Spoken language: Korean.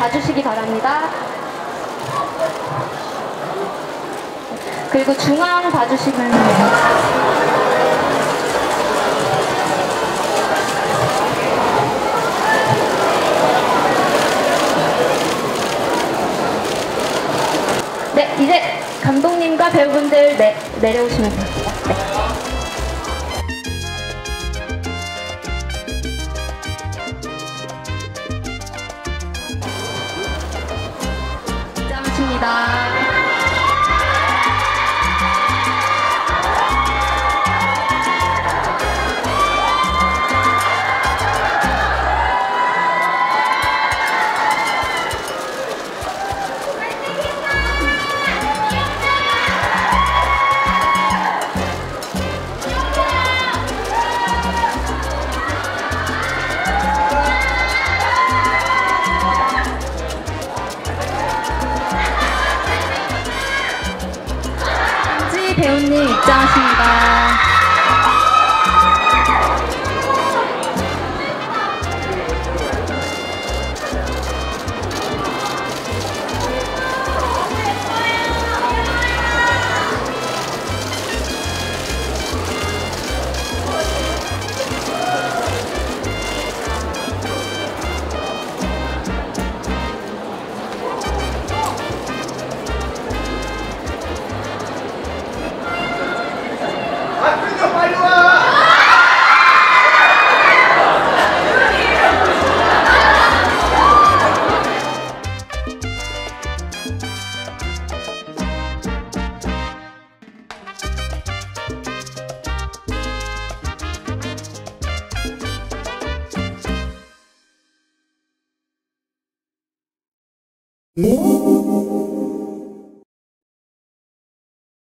봐주시기 바랍니다. 그리고 중앙 봐주시면 네, 이제 감독님과 배우분들 내, 내려오시면 됩니다. 네. 짱칩니다. 배우님 입장하십니다. 오